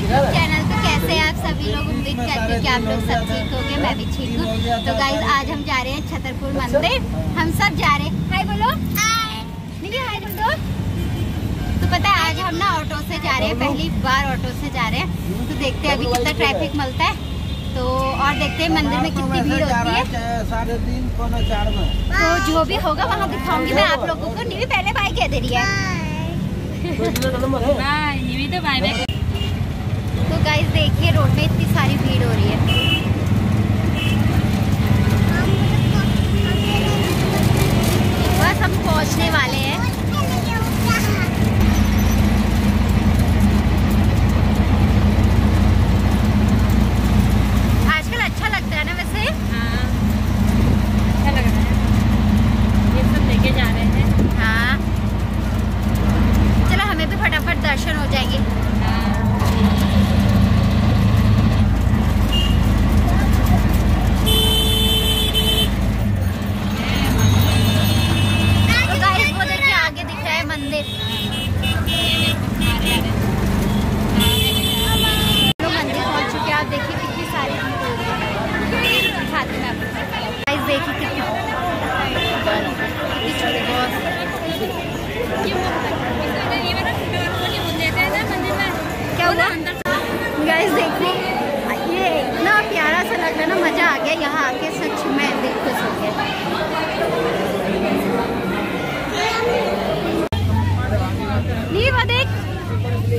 YouTube channel तो कैसे हैं आप सभी लोग उम्मीद करती हूँ कि आप लोग सब ठीक होंगे मैं भी ठीक हूँ। तो गाइज़ आज हम जा रहे हैं छतरपुर मंदिर। हम सब जा रहे हैं। हाय बोलो। निकी हाय बोल। तो पता है आज हम ना ऑटो से जा रहे हैं पहली बार ऑटो से जा रहे हैं। तो देखते हैं अभी कितना ट्रैफ़िक मिलता है। तो और देखते हैं मंदिर में कितनी भीड़ होती है। साढ़े तीन पौने चार में। तो जो भी होगा वहाँ दिखाऊँगी मैं आप लोगों को। नहीं पहले बाय कह दे रही है? बाय निविदा बाय बाय तो गाइस देखिए रोड में इतनी सारी भीड़ हो रही है। बस हम पहुँचने वाले हैं आजकल अच्छा लगता है ना वैसे हाँ अच्छा लग रहा है ये सब लेके जा रहे हैं हाँ चलो हमें भी फटाफट दर्शन हो जाएँगे हाँ तो गाइस वो देखिए आगे दिख रहा है मंदिर लोग मंदिर पहुँच चुके हैं आप देखिए कितनी सारी भीड़ हो रही है दिखाती हूँ मैं आपको गाइस देखिए कितनी कितनी छोटी ये वाला फ़ोटो नहीं बोल देते हैं ना मंदिर में क्या हुआ गाइस देखो ये इतना प्यारा सा लग रहा है ना मज़ा आ गया यहाँ आके सच में दिल खुश हो गया नहीं वो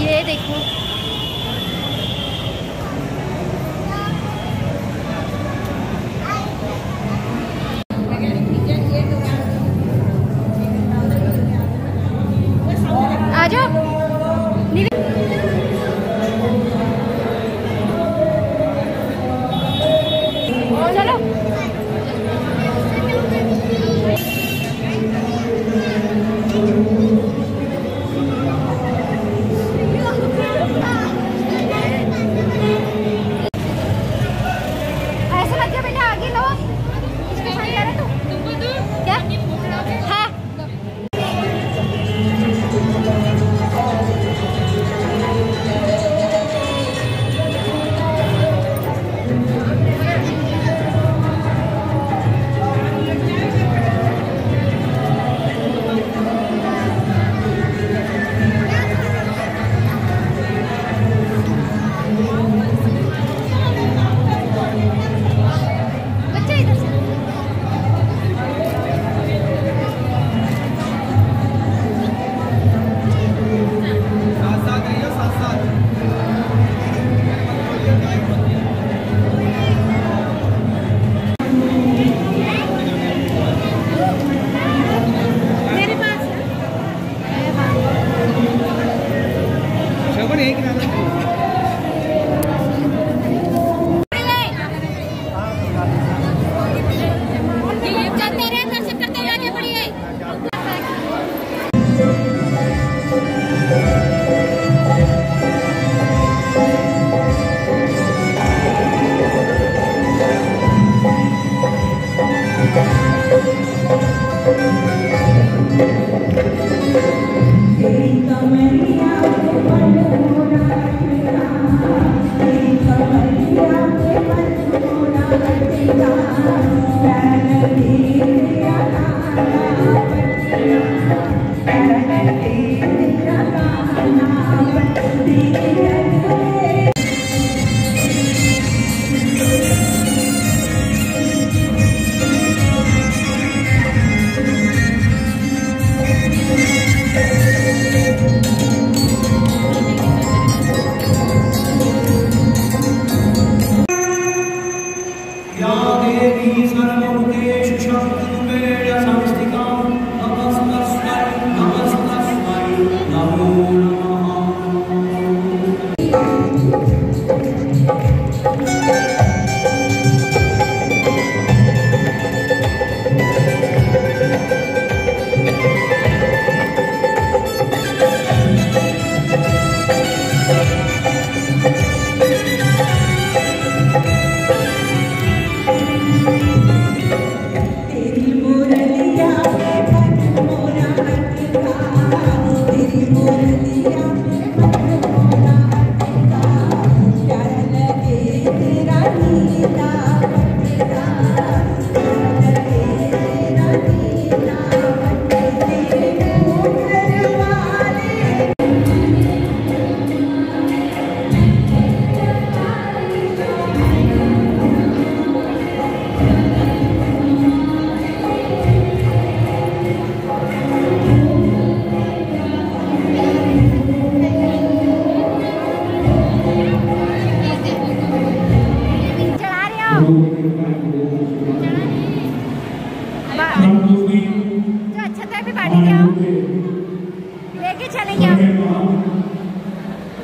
ये देखो।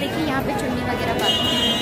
देखिए यहाँ पे चुन्नी वगैरह पाती है।